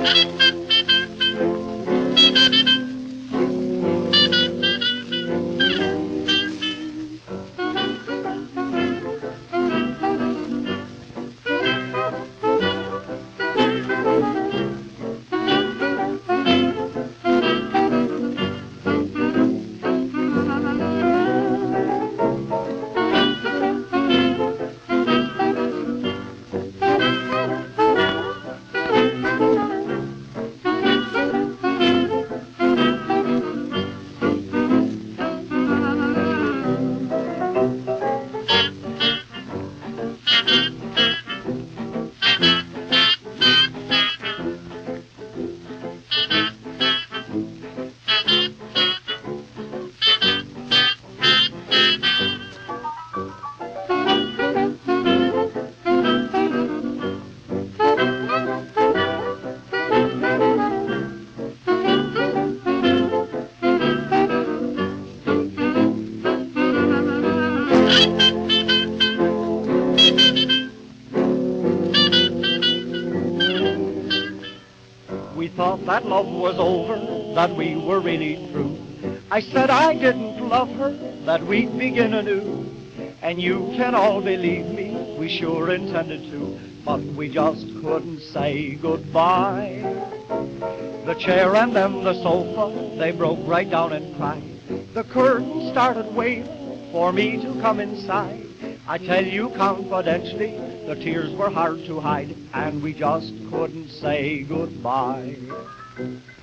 We thought that love was over, that we were really through. I said I didn't love her, that we'd begin anew. And you can all believe me, we sure intended to, but we just couldn't say goodbye. The chair and then the sofa, they broke right down and cried. The curtain started waving for me to come inside. I tell you confidentially, the tears were hard to hide, and we just couldn't say goodbye.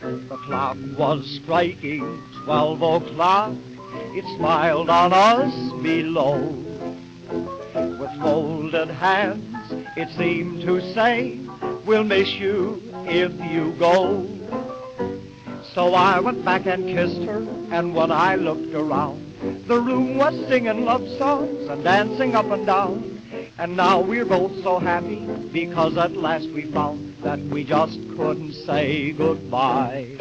The clock was striking twelve o'clock. It smiled on us below. With folded hands, it seemed to say, We'll miss you if you go. So I went back and kissed her, and when I looked around, the room was singing love songs and dancing up and down. And now we're both so happy because at last we found that we just couldn't say goodbye.